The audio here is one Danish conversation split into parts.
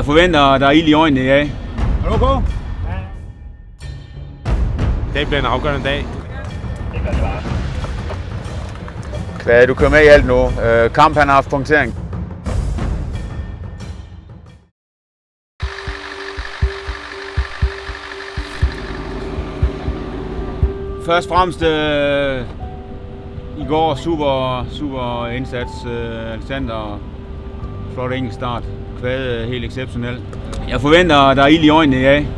Jeg forventer, at der er ild i øjnene i dag. Er du okay? Det bliver en afgørende dag. Kvæde, du kører med i alt nu. Øh, Kamp han har haft punktering. Først og fremmest øh, i går super, super indsats. Øh, Alexander, flot enkelt start. Kvæde helt exceptionelt. Jeg forventer, at der er ild i øjnene i dag.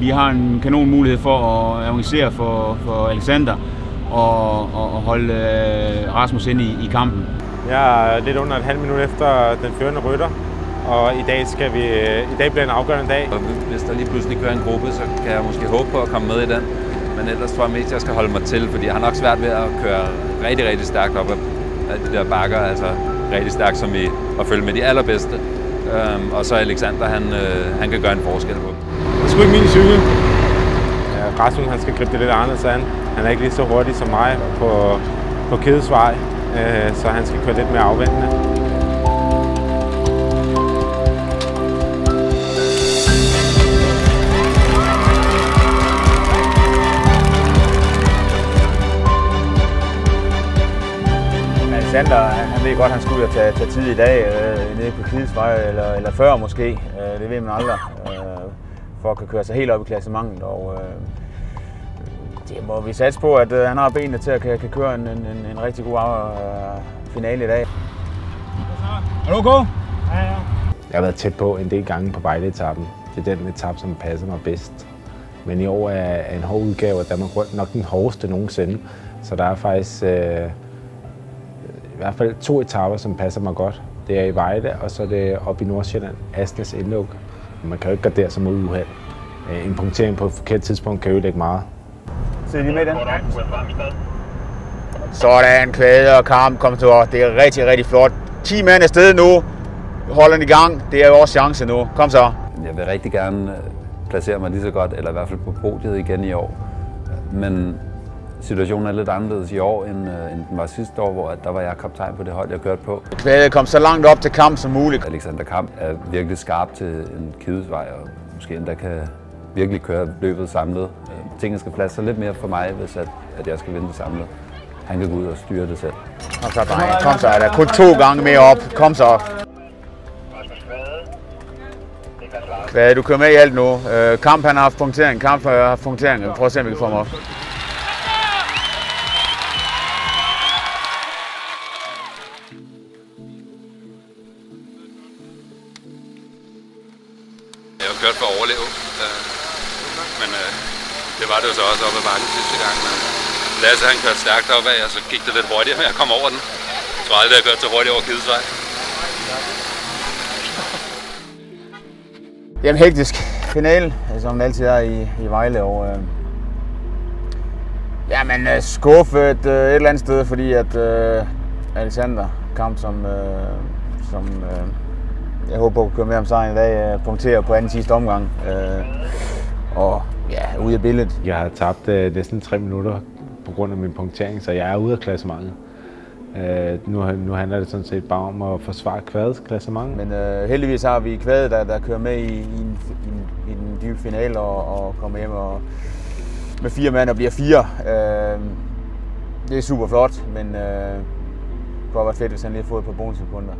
Vi har en kanon mulighed for at avancere for, for Alexander og, og, og holde øh, Rasmus ind i, i kampen. Jeg er lidt under et halvt minut efter den førende rytter, og i dag, skal vi, i dag bliver en afgørende dag. Og hvis der lige pludselig kører en gruppe, så kan jeg måske håbe på at komme med i den. Men ellers tror jeg mest, at jeg skal holde mig til, fordi jeg har nok svært ved at køre rigtig, rigtig stærkt op af de der bakker. Altså rigtig stærkt som i at følge med de allerbedste. Øhm, og så Alexander, han, øh, han kan gøre en forskel på. Det er sgu ikke min cykel. Ja, Rasmus han skal gribe det lidt anderledes an. Han er ikke lige så hurtig som mig på, på kædesvej, øh, så han skal køre lidt mere afvendende. Alexander, han, han ved godt, at han skulle ud og tage, tage tid i dag, øh, nede på Kidesvej, eller, eller før måske. Øh, det ved man aldrig, øh, for at kunne køre sig helt op i klassementet. Og, øh, det må vi satse på, at øh, han har benene til at kan, kan køre en, en, en rigtig god øh, finale i dag. Er du okay? Jeg har været tæt på en del gange på Vejle-etappen. Det er den etape, som passer mig bedst. Men i år er en hård udgave af Danmark Rundt nok den hårdeste nogensinde. Så der er faktisk øh, i hvert fald to etaper, som passer mig godt. Det er i Vejle, og så er det oppe i Nordsjælland, Asnes indluk. Man kan jo ikke gardere sig mod uheld. Øh, En punktering på et forkert tidspunkt kan jo lægge meget. Sidder de med den? Sådan, kvæde og kamp kom til Det er rigtig, rigtig flot. 10 mand er sted nu. Holder den i gang. Det er vores chance nu. Kom så. Jeg vil rigtig gerne øh, placere mig lige så godt, eller i hvert fald på podiet igen i år. Men situationen er lidt anderledes i år, end, øh, end den var sidste år, hvor at der var jeg kaptajn på det hold, jeg kørte på. Kvæde kom så langt op til kamp som muligt. Alexander Kamp er virkelig skarp til en kidesvej, og måske endda kan virkelig køre løbet samlet. Øh, Tingene skal plads sig lidt mere for mig, hvis at, at jeg skal vinde det samlet. Han kan gå ud og styre det selv. Kom så, drenge. Kom så. Der er kun to gange mere op. Kom så. Kvæde, du kører med i alt nu. Øh, Kamp han har haft punktering. Kamp har haft punktering. Prøv at se, om vi kan få ham op. Jeg for at overleve, øh, men øh, det var det jo så også op ad bakken sidste gang. Men Lasse han kørte stærkt opad, og så gik det lidt hurtigere, men jeg kom over den. Jeg tror aldrig, jeg kørte så hurtigt over Kidesvej. Det er en hektisk finale, som det altid er i, i Vejle. Og, øh, jamen, er skuffet øh, et eller andet sted, fordi at øh, Alexander kamp, som, øh, som øh, jeg håber på at køre med om sejren i dag, øh, punkterer på anden sidste omgang. Øh, og ja, ude af billedet. Jeg har tabt øh, næsten tre minutter på grund af min punktering, så jeg er ude af klassementet. Øh, nu, nu handler det sådan set bare om at forsvare kvædets klassement. Men øh, heldigvis har vi Kvæde, der, der kører med i, i, en, i, en, i den dybe finale og, og kommer hjem og, med fire mand og bliver fire. Øh, det er super flot, men øh, det kunne have været fedt, hvis han lige havde fået et par bonussekunder.